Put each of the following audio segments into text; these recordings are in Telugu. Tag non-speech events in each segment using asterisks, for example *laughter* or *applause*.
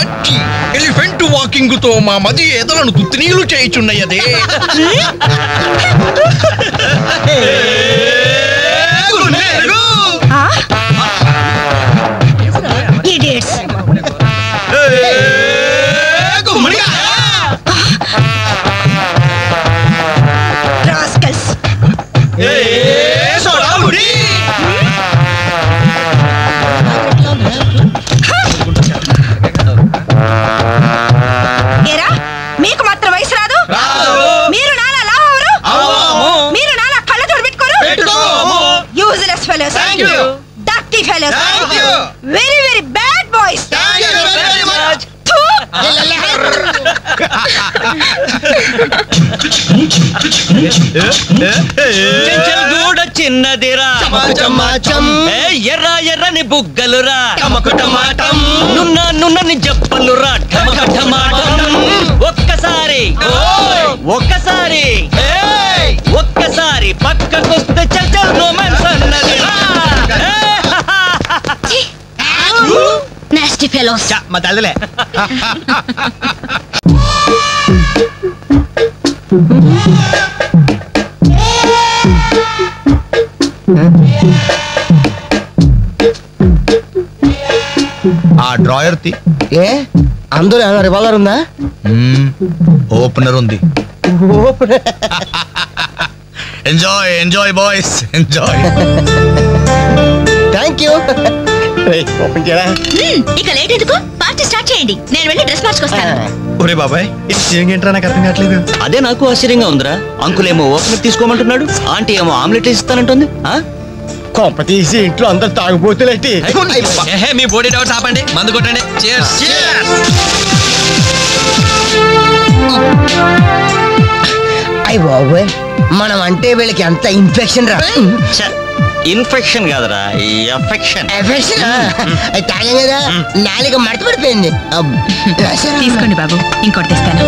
అచ్చి ఎలిఫెంట్ వాకింగ్తో మా మది ఎదలను తుత్తినీలు చేయుచున్నయ్యదే ఏ ఎర్ర ఎర్రని బుగ్గలురా. నున్న నున్నని జప్పలురా ఒక్కసారి. ఒక్కసారి. ఒక్కసారి పక్కకొస్తే చల్ రొమాన్స్ నాస్టీ ఫెలోస్ మా తల్లిలే. *laughs* *laughs* ఆ డ్రాయర్ తి. ఏ? అందరూ ఏమైనా రివాల్వర్ ఉందా? ఓపెనర్ ఉంది. Enjoy enjoy boys enjoy thank you open చేయరా? ఇక లేట్ ఎందుకు? పార్టీ స్టార్ట్ చేయండి. నేను వెళ్ళి డ్రెస్ మార్చుకొస్తాను. ఒరే బాబాయ్ ఇది సీన్ ఏంట్రా నాకు అర్థం కావట్లేదు? అదే నాకు ఆశ్చర్యంగా ఉందిరా. అంకుల్ ఏమో ఓపెనర్ తీసుకోమంటున్నాడు ఆంటీ ఏమో ఆమ్లెట్ ఇస్తానంటుంది ఆ? కొంప తీసి ఇంట్లో అందరు తాగుపోతులేటి ఏహే, మీ బాడీ డౌట్స్ ఆపండి మందు కొట్టండి. Cheers. అయ్యి బాబోయ్ మనం అంటే వీళ్ళకి ఎంత ఇన్ఫెక్షన్ రా. ఇన్ఫెక్షన్ కాదురా ఎఫెక్షన్. అది తాగాం కదా. నాలుక మడత పడిపోయింది? తీసుకోండి బాబు ఇంకోటి తెస్తాను.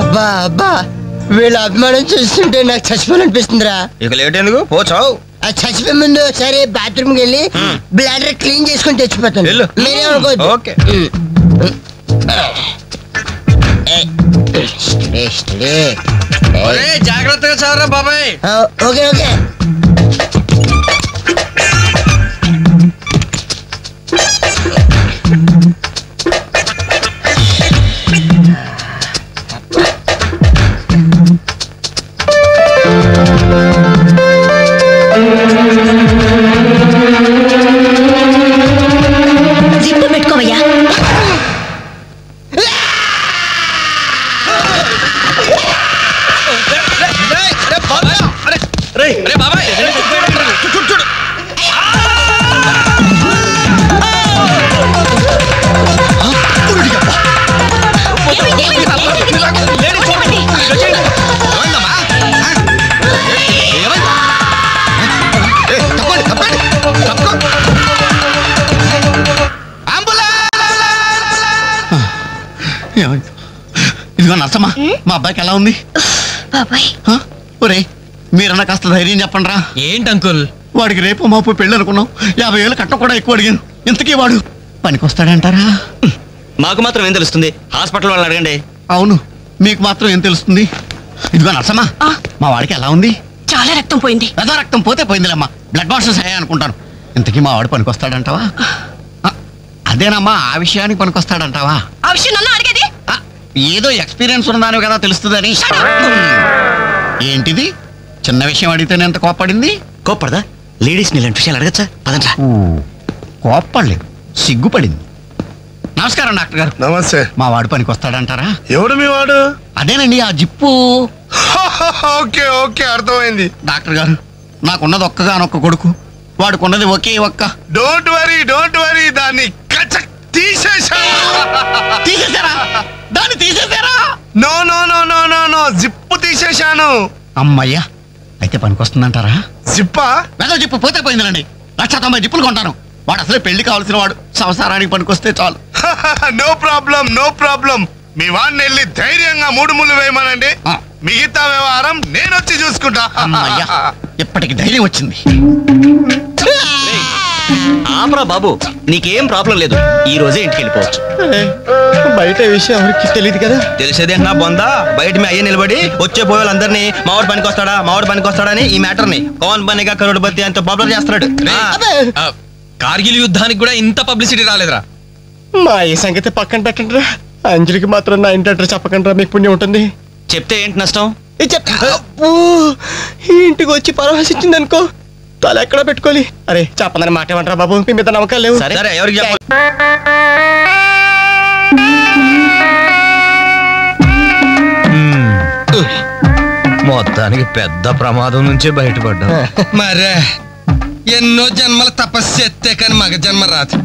అబ్బా అబ్బా. వీళ్ళ అభిమానం చూస్తుంటే నాకు చచ్చిపోవాలనిపిస్తుందిరా. ఇక లేట్ ఎందుకు? పోచావు ఆ చచ్చిపోయే ముందు సరే బాత్రూమ్కి వెళ్ళి బ్లాడర్ క్లీన్ చేసుకొని తెచ్చిపోతాను. మీరేమనుకోవద్దు. ఓకే. జాగ్రత్తగా చదవరా బాబాయ్. Okay okay. బాబాయ్. చూడు చూడు? ఇదిగో నర్సమ్మా మా అబ్బాయికి ఎలా ఉంది? బాబాయ్. హ? ఒరే మీరన్నా కాస్త ధైర్యం చెప్పండి రా ఏంటి అంకుల్? వాడికి రేపు మాపు పెళ్ళి అనుకున్నాం. యాభై వేలు కట్ట కూడా ఎక్కువ అడిగాను. ఇంతకీ వాడు పనికొస్తాడంటారా? మాకు మాత్రం ఏం తెలుస్తుంది? హాస్పిటల్ వాళ్ళు అడగండి. అవును మీకు మాత్రం ఏం తెలుస్తుంది? ఇదిగో నర్సమ్మా. మా వాడికి ఎలా ఉంది? చాలా రక్తం పోయింది. రథ రక్తం పోతే పోయిందిలేమ్మా. బ్లడ్ వాషెస్ అయ్యా అనుకుంటాను. ఇంతకీ మా వాడు పనికొస్తాడంటావా? అదేనమ్మా ఆ విషయానికి పనికొస్తాడంటావా? ఆ విషయం నన్ను అడిగేది? ఏదో ఎక్స్పీరియన్స్ ఉన్నదాని కదా తెలుస్తుందని. ఏంటిది? చిన్న విషయం అడిగితేనే ఎంత కోప్పడింది? కోప్పడదా? లేడీస్ ఇలాంటి విషయాలు అడగచ్చా? పదంట్రా కోప్పడలేదు సిగ్గుపడింది. నమస్కారం డాక్టర్ గారు. నమస్తే. మా వాడు పనికి వస్తాడంటారా? ఎవడు మీ వాడు? అదేనండి ఆ జిప్పు. *laughs* ఓకే ఓకే అర్థమైంది. డాక్టర్ గారు నాకున్నది ఒక్కగానొక్క కొడుకు. వాడుకున్నది ఒకే ఒక్క. డోంట్ వరీ డోంట్ వరీ దాన్ని కచక్ తీసేశారా *laughs* దాన్ని తీసేశారా no no no no no no zip తీసేశాను. అమ్మయ్యా అయితే పనికొస్తుందంటారా? జిప్పా? వెదవ జిప్పు పోతే పోయిందిలండి లక్ష తొంభై జిప్పులు కొంటాను. వాడు అసలే పెళ్ళి కావాల్సిన వాడు. సంసారానికి పనికొస్తే చాలు. *laughs* No problem no problem. మీ వాడిని వెళ్ళి ధైర్యంగా మూడు ముళ్ళు వేయమనండి. మిగతా వ్యవహారం నేను వచ్చి చూసుకుంటా ఇప్పటికి ధైర్యం వచ్చింది. *laughs* ఆపరా బాబు నీకేం ప్రాబ్లం లేదు. ఈ రోజే ఇంటికి వెళ్ళిపోవచ్చు. బయట విషయం ఎవరికి తెలియదు కదా? తెలిసేది నా బొందా? బయట మీ అయ్యే నిలబడి వచ్చే పోయే వాళ్ళందరినీ మావాడు పనికి వస్తాడా మావాడు పనికి వస్తాడని ఈ మ్యాటర్ని కౌన్ బనిగా కరోడ్పతి అంత పాపులర్ చేస్తున్నాడు. కార్గిల్ యుద్ధానికి కూడా ఇంత పబ్లిసిటీ రాలేదురా. మా ఈ సంగతి పక్కన పెట్టండి రా అంజలికి మాత్రం నా ఇంటి అడ్రస్ చెప్పకండి రా మీకు పుణ్యం ఉంటుంది. చెప్తే ఏంటి నష్టం? ఇంటికి వచ్చి పరామర్శించింది అనుకో తల ఎక్కడ పెట్టుకోవాలి? అరే చెప్పందని మాట ఏమంటారా బాబు? మీ మీద నమ్మకాలు లేవు. సరే. సరే ఎవరికి చెప్పాలి? మొత్తానికి పెద్ద ప్రమాదం నుంచే బయటపడ్డా *laughs* మరే ఎన్నో జన్మల తపస్సు ఎత్తే కానీ మగ జన్మ రాదు.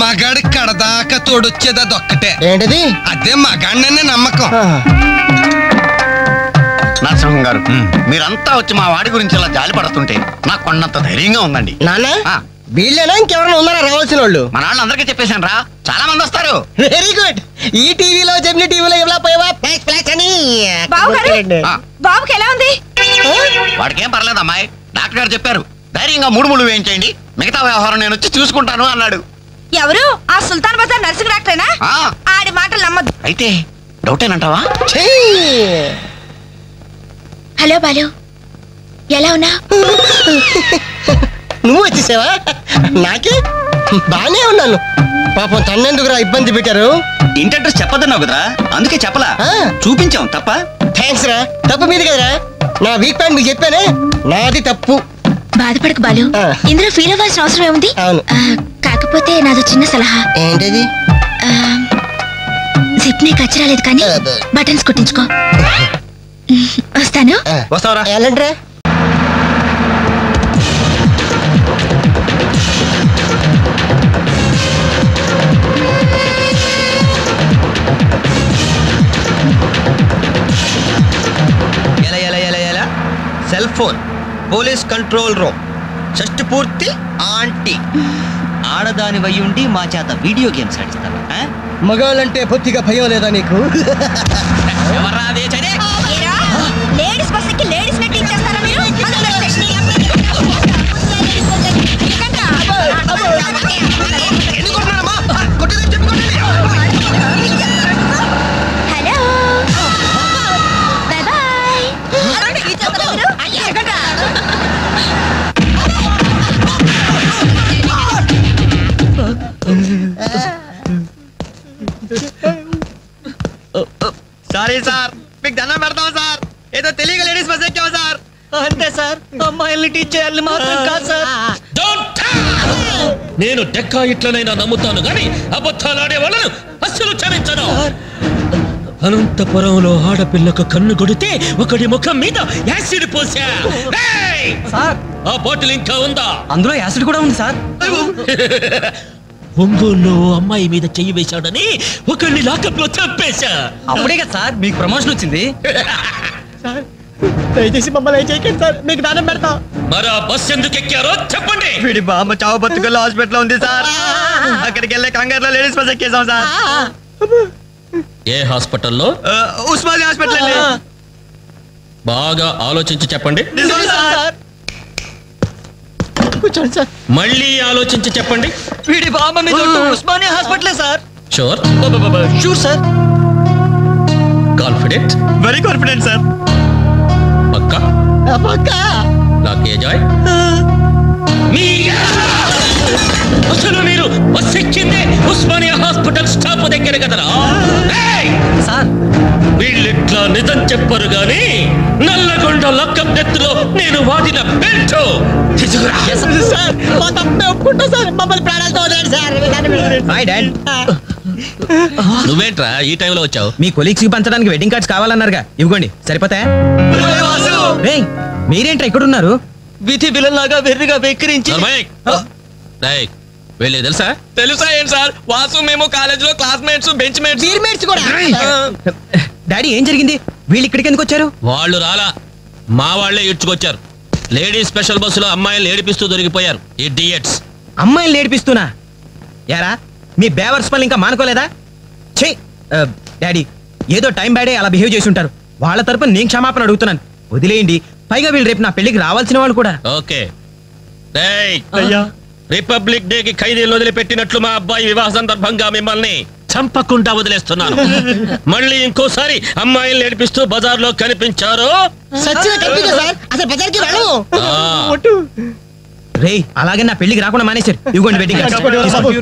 మగాడి కడదాకా తోడొచ్చేది అదొక్కటే. ఏంటిది? అదే మగాడిననే నమ్మకం. నరసింహం గారు మీరంతా వచ్చి మా వాడి గురించి ఇలా జాలి పడుతుంటే నాకు కొన్నంత ధైర్యంగా ఉందండి. నాన్న ఆ. వీళ్ళేనా? ఇంకెవరైనా ఉన్నారా రావాల్సిన వాళ్ళు? మన వాళ్ళందరికీ చెప్పేశాను రా. చాలా మంది వస్తారు. వెరీ గుడ్ ఈ టీవీలో జమిని టీవీలో ఎవలా పోయావా? ఫ్లాష్ ఫ్లాష్ అని. బాబు గారు ఆ. బాబుకి ఎలా ఉంది? వాడికి ఏం పర్లేదు అమ్మాయి. డాక్టర్ గారు చెప్పారు ధైర్యంగా మూడు ముళ్ళు వేయించేయండి. మిగతా వ్యవహారం నేను వచ్చి చూసుకుంటాను అన్నాడు. ఎవరు? ఆ సుల్తాన్ బజార్ నర్సింగ్ డాక్టరేనా? ఆ, ఆడి మాటలు నమ్మద్దు. అయితే డౌటేనంటావా? ఛీ! హలో బాలు. ఎలా ఉన్నా నువ్వు వచ్చేసావా? నాకే? బానే ఉన్నాను. పాపం తన్నెందుకురా ఇబ్బంది పెట్టారు? ఇంటి అడ్రస్ చెప్పదన్నావు కదరా? అందుకే చెప్పలా. ఆ. చూపించాం తప్ప? థ్యాంక్స్ రా. తప్పు మీద కదరా. నా వీక్ పాయింట్ మీకు చెప్పానే నాది తప్పు. బాధపడకు బాలు. ఇందులో ఫీల్ అవ్వాల్సిన అవసరం ఏముంది? కాకపోతే నాదో చిన్న సలహా. ఏంటిది? జిప్ నీ కచ్చరాలేదు కానీ. బటన్స్ కుట్టించుకో. వస్తాను? వస్తావరా? ఎలాంటిరా? ఎలా ఎలా ఎలా ఎలా? Cell phone police control room. షష్టి పూర్తి ఆంటీ. ఆడదాని వయ్యుండి మా చేత వీడియో గేమ్స్ ఆడిస్తాను మగాళ్ళంటే బొత్తిగా భయం లేదా నీకు? *laughs* Sorry sir. మీకు దండం పెడతాం సార్. ఏదో తెలియక లేడీస్ బస్ ఎక్కాం సార్. అంతే సార్. అమ్మాయిల్ని టీచ్ చేయాలని మాత్రం కాదు సార్. నేను డెక్కా ఇట్లనైనా నమ్ముతాను గాని అబద్ధాలాడే వాళ్ళను అస్సలు క్షమించను. అనంతపురంలో ఆడపిల్లకు కన్ను కొడితే ఒకడి ముఖం మీద యాసిడ్ పోసా. ఏయ్! ఆ బాటిల్ ఇంకా ఉందా? అందులో యాసిడ్ కూడా ఉంది సార్. *laughs* ఒంగోలులో అమ్మాయి మీద చెయ్యి వేశాడని ఒకరిని లాకప్లో చంపేశా. అప్పుడే కదా సార్ మీకు ప్రమోషన్ వచ్చింది. దయచేసి మమ్మల్ని చేయకండి సార్ మీకు దానం పెడతాం. మరి ఆ బస్ ఎందుకు ఎక్కారో చెప్పండి. వీడి బామ్మ చావు బతుకుల్లో హాస్పిటల్ ఉంది సార్. అక్కడికి వెళ్ళే కంగారులో లేడీస్ బస్ ఎక్కేసాం సార్. ఏ హాస్పిటల్లో? ఆ, ఉస్మానియా హాస్పిటల్ బాగా ఆలోచించి చెప్పండి. సార్. కూర్చోండి సార్ మళ్ళీ ఆలోచించి చెప్పండి. వీడి బామ్మ మీద Osmania హాస్పిటలే sir. Sure sure sir. Confident very confident sir పక్కా? పక్క. నాకే జాయ్? అసలు మీరు బస్ ఎక్కిందే ఉస్మానియా హాస్పిటల్ స్టాప్ దగ్గర కదరా! సార్ వీళ్ళిట్లా నిజం చెప్పరు గాని నల్లగొండ లక్కం నెత్తులో నేను వాడిన బెల్ట్. నువ్వేంట్రా ఈ టైంలో వచ్చావు? మీ కొలీగ్స్కి పంచడానికి వెడ్డింగ్ కార్డ్స్ కావాలన్నారుగా. ఇవ్వండి సరిపోతాయా? రేయ్, మీరేంట్రా ఇక్కడ ఉన్నారు విధి బిలలాగా వెర్రిగా వెక్కిరించి రేయ్, వీళ్ళే తెలుసా? తెలుసా ఏంటి సార్? వాసు మేము కాలేజీలో క్లాస్మేట్స్ బెంచ్ మేట్స్ మేట్స్ కూడా. డాడీ ఏం జరిగింది? వీళ్ళు ఇక్కడికి ఎందుకు వచ్చారు? వాళ్ళు రాలా. మా వాళ్ళే ఇడ్చుకొచ్చారు లేడీస్ స్పెషల్ బస్సులో అమ్మాయిలు ఏడిపిస్తూ దొరికిపోయారు. ఈ డియట్స్. అమ్మాయిలు ఏడిపిస్తూనా? యారా మీ బేవర్స్ పనులు ఇంకా మానుకోలేదా? చే డాడీ ఏదో టైం బ్యాడే అలా బిహేవ్ చేసి ఉంటారు. వాళ్ళ తరపున నేను క్షమాపణ అడుగుతున్నాను. వదిలేయండి. పైగా వీళ్ళు రేపు నా పెళ్ళికి రావాల్సిన వాళ్ళు కూడా. ఓకే. రిపబ్లిక్ డేకి ఖైదీలు వదిలిపెట్టినట్లు మా అబ్బాయి వివాహ సందర్భంగా మిమ్మల్ని చంపకుండా వదిలేస్తున్నాను. *laughs* మళ్ళీ ఇంకోసారి అమ్మాయిల్ని నడిపిస్తూ బజార్లో కనిపించారు అలాగే నా పెళ్ళికి రాకుండా మానేశారు. ఇవ్వండి *laughs*